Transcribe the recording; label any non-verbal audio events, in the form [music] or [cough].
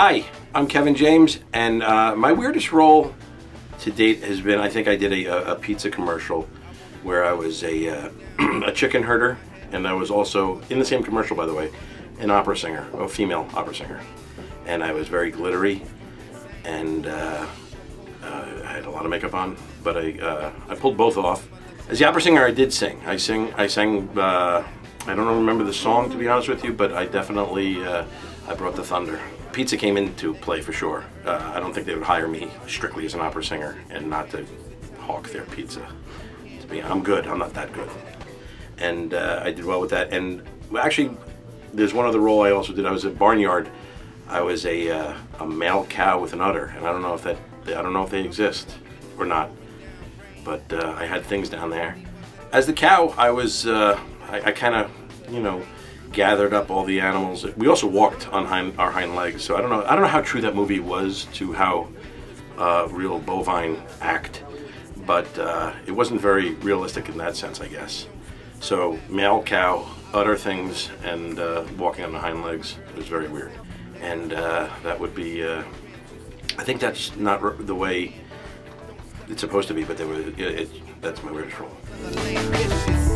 Hi, I'm Kevin James, and uh, my weirdest role to date has been I think I did a, a pizza commercial where I was a, uh, [clears throat] a chicken herder, and I was also, in the same commercial by the way, an opera singer, a female opera singer. And I was very glittery, and uh, uh, I had a lot of makeup on, but I, uh, I pulled both off. As the opera singer, I did sing. I sing. I sang. I don't remember the song to be honest with you, but I definitely uh, I brought the thunder. Pizza came into play for sure. Uh, I don't think they would hire me strictly as an opera singer and not to hawk their pizza. To be, I'm good. I'm not that good, and uh, I did well with that. And actually, there's one other role I also did. I was at Barnyard. I was a uh, a male cow with an udder, and I don't know if that I don't know if they exist or not but uh, I had things down there. As the cow, I was, uh, I, I kind of, you know, gathered up all the animals. We also walked on hind, our hind legs, so I don't know. I don't know how true that movie was to how uh, real bovine act, but uh, it wasn't very realistic in that sense, I guess. So male cow, udder things, and uh, walking on the hind legs was very weird, and uh, that would be. I think that's not the way it's supposed to be, but there was, it, it, that's my weirdest role.